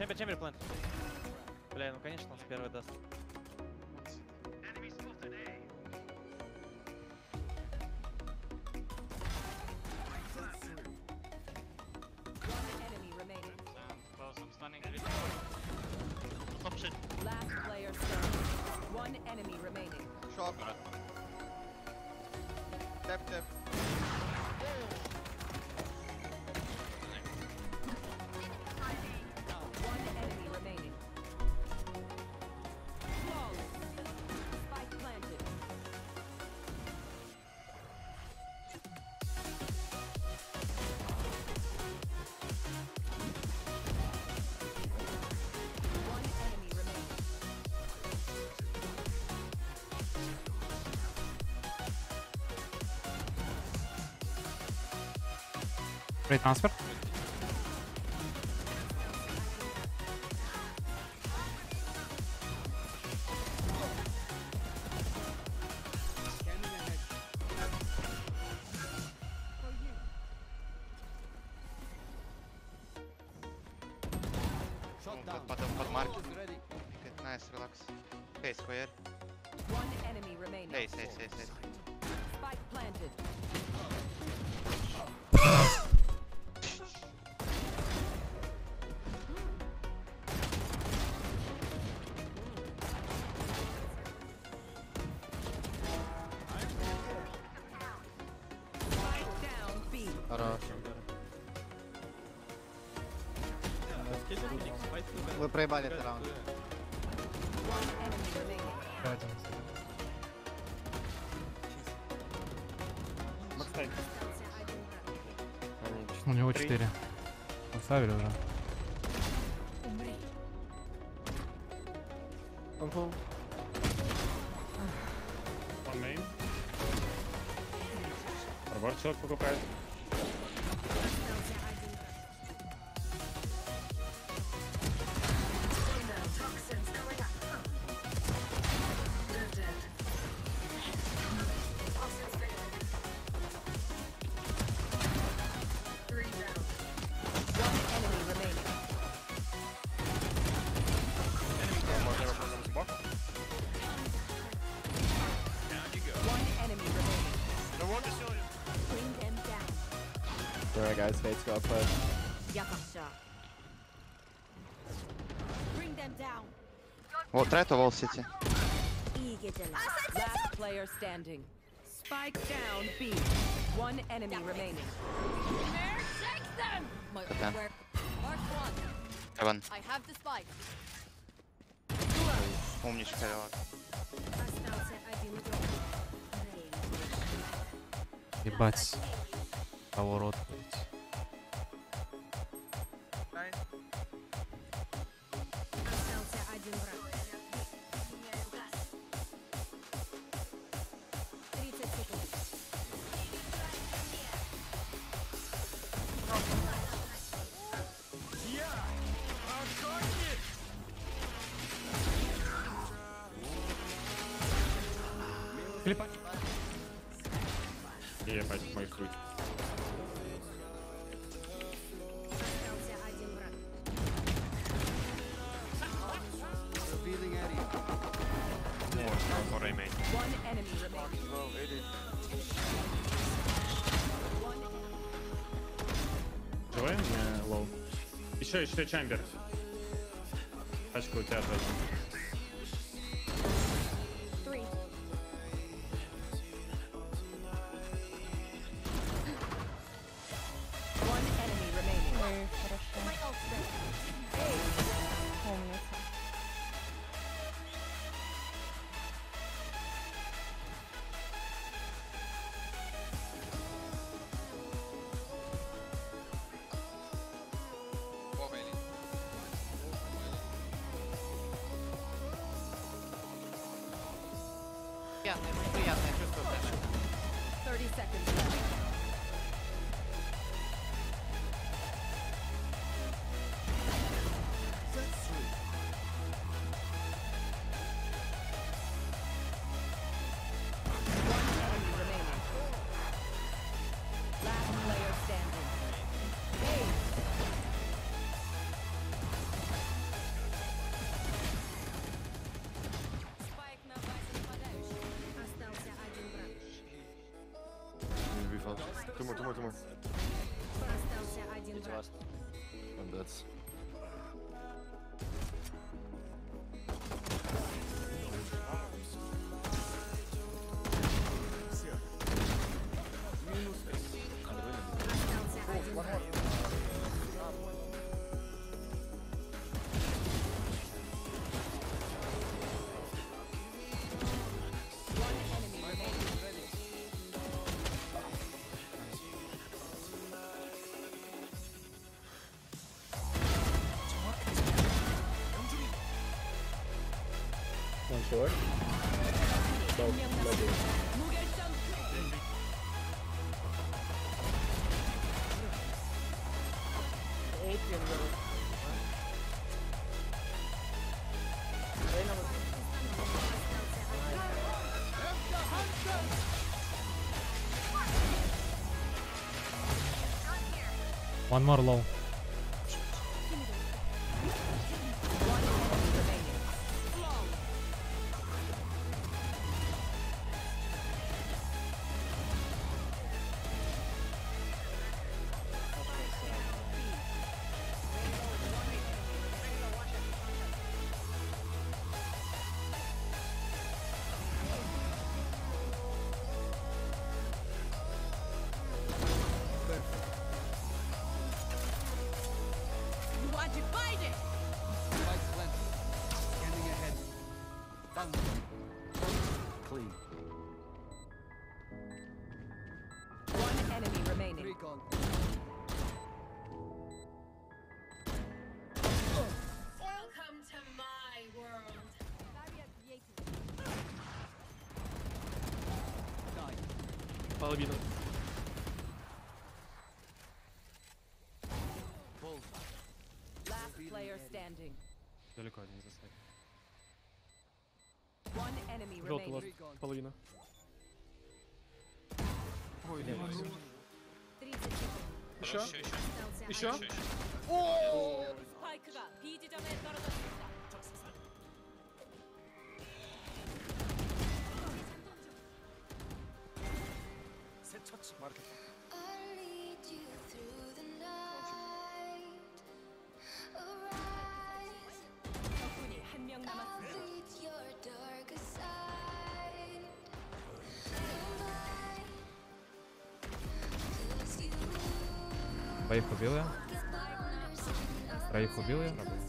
Чембер, чембер плент. Бля, ну конечно, он с первой даст. Last player standing. One enemy remaining. Short. Free transfer. Под, под, под маркет. Okay, nice, relax. Okay, square. One enemy remaining. Ace, ace, ace, ace. Spike planted. Хорош. Вы проебали этот раунд. У него 4. Поставили уже. Main. Арбор человек покупает. Alright guys, Fate's go push. Вот, try to wall city. Last player standing. Spike down B. One enemy remaining. Okay. Heaven. I have the spike. Умничка, игрок. Ебать. Поворот, Клепать. Ебать, мой хуй. Остался один враг. One enemy remaining. Живой? Не, low. Еще, еще Chamber. Тачка у тебя тоже. Приятное, неприятное чувство. 30 seconds left. Туму, туму, туму. Остался один враг. Пиздец. One sword. Both. One more low. pahalı bina. Last player standing. Böyle koyduğunuzda saygı. One enemy Rotular, remaining. pahalı bina. İşa, Down sound. işa. Spike'ı da. P'yi de dönem karada. Goodbye, 'cause you Троих убил я. Троих убил я.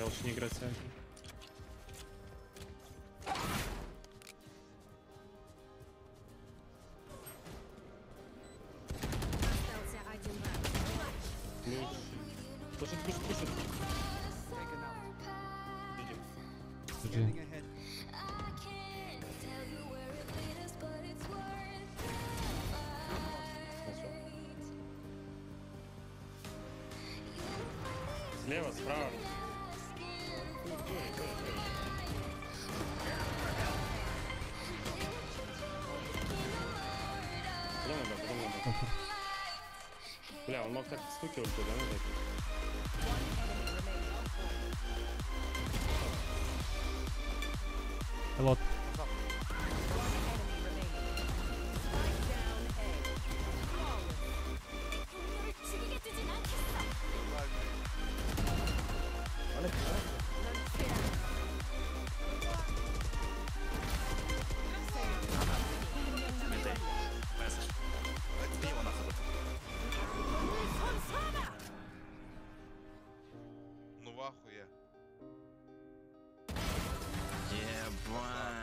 Я лучше не играть с вами. Пушит, пушит, пушит. GG. I can't Бля, он мог так стукивать туда, ну так. Wow.